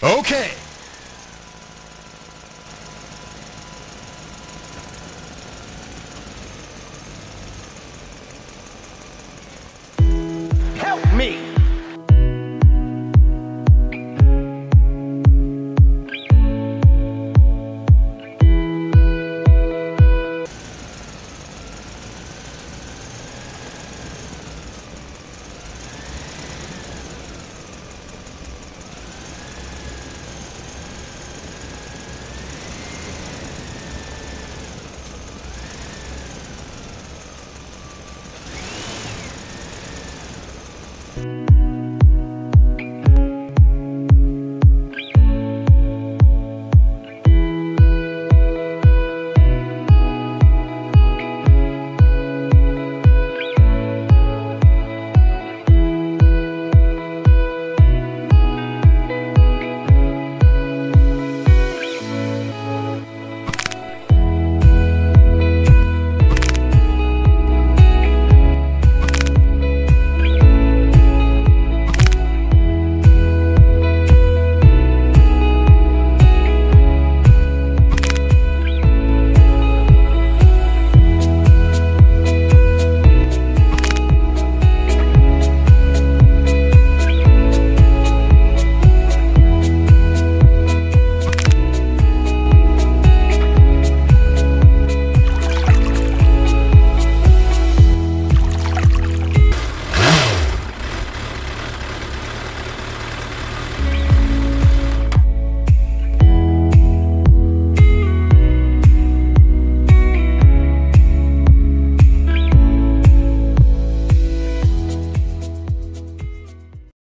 Okay. Help me! Thank